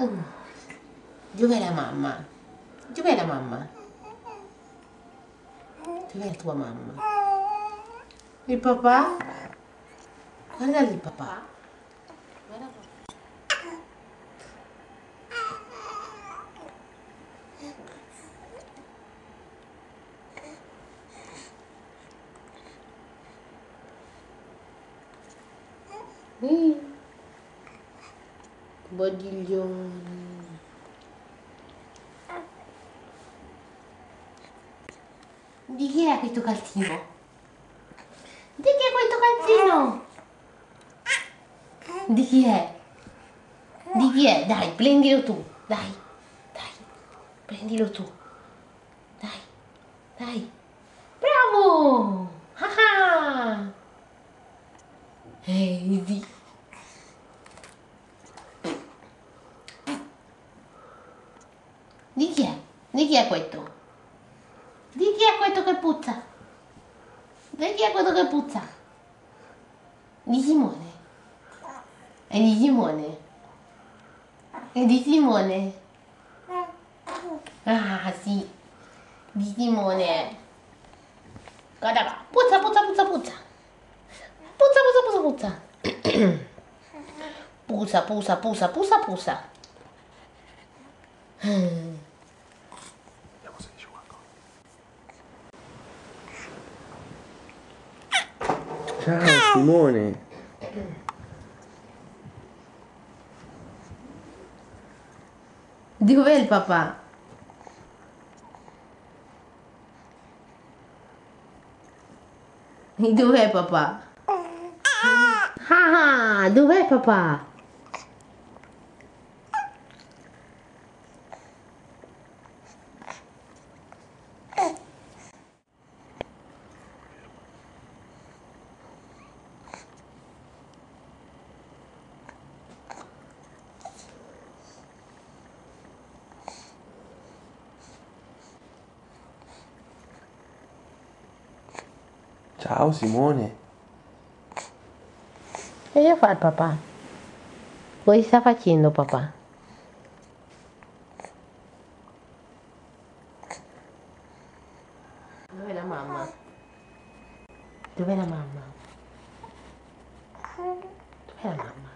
Mm. Dov'è la mamma? Dov'è la mamma? Dov'è la tua mamma? Il papà? Guarda lì papà. Guarda Ehi. Bodiglione. Di chi è questo calzino? Di chi è questo calzino? Di chi è? Di chi è? Dai, prendilo tu. Dai, dai, prendilo tu. Dai, dai. Bravo! Ah ah! Ehi, di. Di chi è? Di chi è questo? Di chi è questo che puzza? Di chi è questo che puzza? Di Simone. È di Simone. È di Simone. Ah, sì. Di Simone. Guarda qua. Puzza, puzza, puzza, puzza. Puzza, puzza, puzza, puzza. Pusa, pusa, pusa, pusa, pusa. Ciao Simone. Dov'è il papà? E Dov'è papà? Ah, dov'è papà? Ciao Simone. E che fa il papà? Cosa sta facendo papà? Dov'è la mamma? Dov'è la mamma? Dov'è la mamma?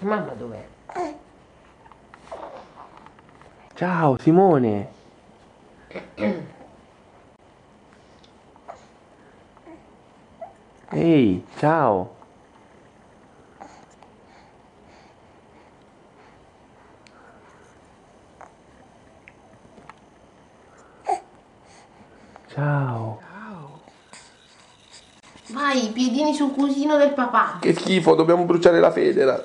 La mamma dov'è? Ciao Simone. Ehi, ciao. Ciao. Vai, piedini sul cusino del papà. Che schifo, dobbiamo bruciare la federa.